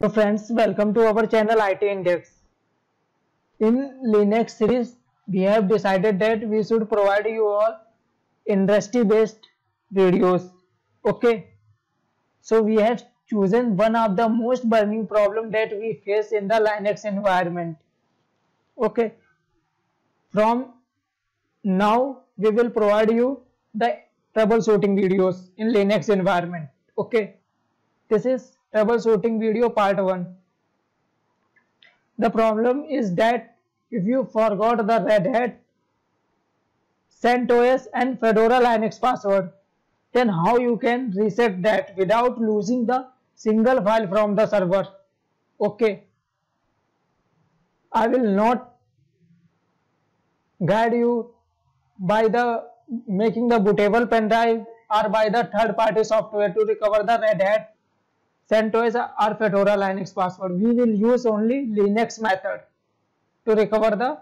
So friends, welcome to our channel IT Index. In Linux series, we have decided that we should provide you all industry based videos. Okay. So we have chosen one of the most burning problem that we face in the Linux environment. Okay. From now we will provide you the troubleshooting videos in Linux environment. Okay. This is troubleshooting video part 1. The problem is that if you forgot the Red Hat, CentOS and Fedora Linux password, then how you can reset that without losing the single file from the server. Okay. I will not guide you by the making the bootable pen drive or by the third party software to recover the Red Hat CentOS or Fedora Linux password. We will use only Linux method to recover the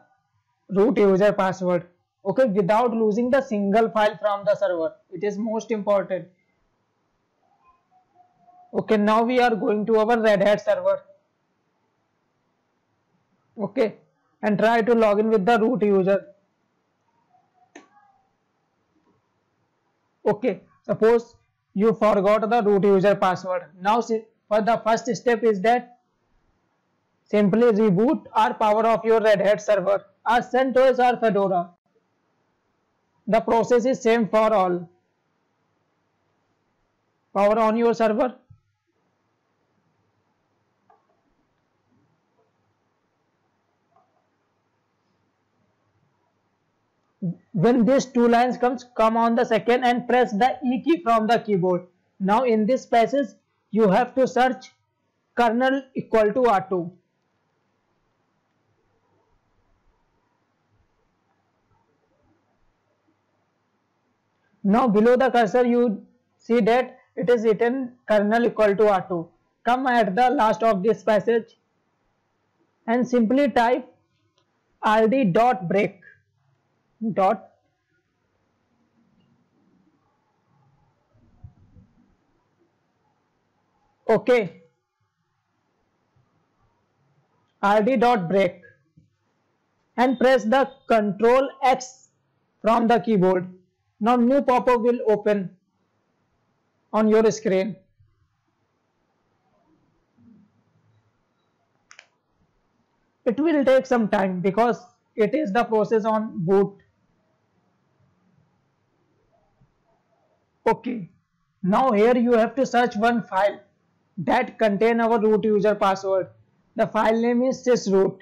root user password. Okay, without losing the single file from the server. It is most important. Okay, now we are going to our Red Hat server. Okay, and try to log in with the root user. Okay, suppose you forgot the root user password. Now for the first step is that simply reboot or power off your Red Hat server or CentOS or Fedora. The process is same for all. Power on your server. When these two lines comes come on the second and press the E key from the keyboard. Now in this passage you have to search kernel equal to R2. Now below the cursor you see that it is written kernel equal to R2. Come at the last of this passage and simply type rd dot break dot okay rd dot break and press the control x from the keyboard. Now new pop-up will open on your screen. It will take some time because it is the process on boot Okay. Now here you have to search one file that contain our root user password. The file name is sysroot.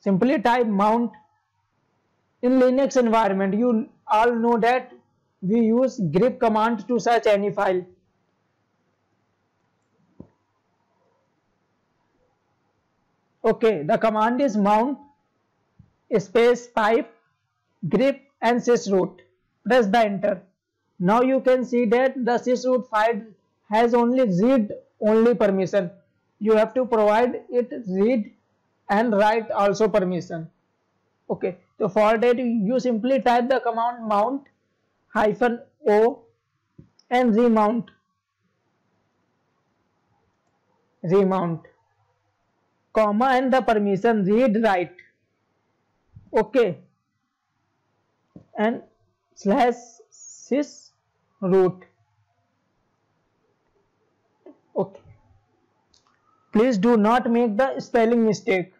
Simply type mount. In Linux environment, you all know that we use grep command to search any file. Okay, the command is mount space pipe grep and sysroot press the enter. Now you can see that the sysroot file has only read only permission. You have to provide it read and write also permission. Okay. So for that you simply type the command mount hyphen o and remount. Remount. Comma and the permission read write. Okay. And slash sys root. Okay. Please do not make the spelling mistake.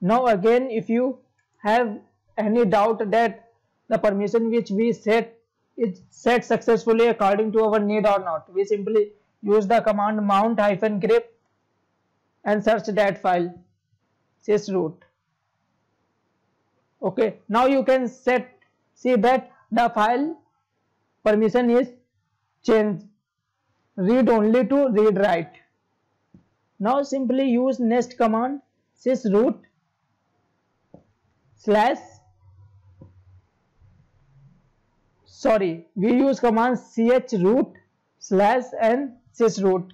Now again if you have any doubt that the permission which we set is set successfully according to our need or not we simply use the command mount hyphen grep and search that file sysroot okay. Now you can set see that the file permission is changed read only to read write now simply use next command sysroot slash sorry we use command chroot slash and sysroot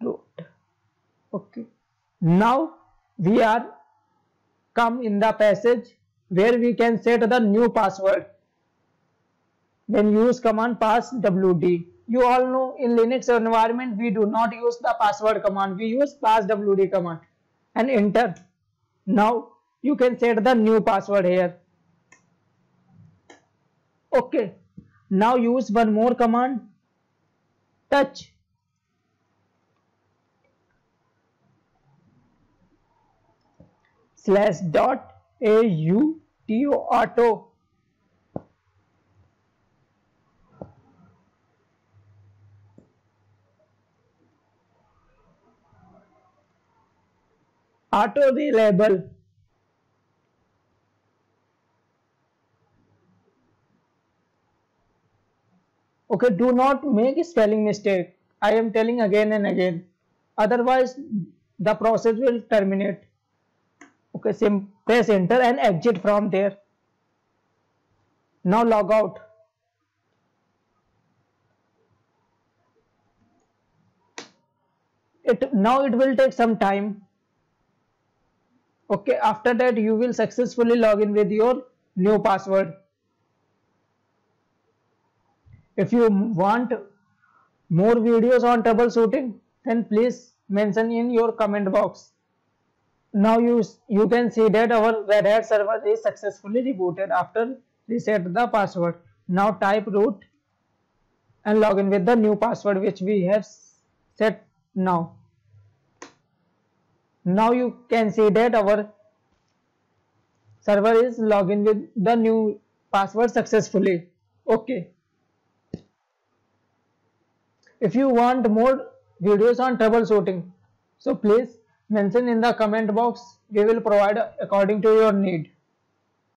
root okay now we are come in the passage where we can set the new password. then use command pass wd you all know in linux environment we do not use the password command. We use pass wd command and enter. Now you can set the new password here. Okay. Now use one more command touch slash dot a u t o auto auto relabel okay do not make spelling mistake i am telling again and again otherwise the process will terminate okay sim press enter and exit from there. Now log out. It now it will take some time. Okay after that you will successfully log in with your new password. If you want more videos on troubleshooting then please mention in your comment box now you you can see that our red hat server is successfully rebooted after reset the password. Now type root and log in with the new password which we have set now. Now you can see that our server is login with the new password successfully. Okay. If you want more videos on troubleshooting, so please mention in the comment box. We will provide according to your need.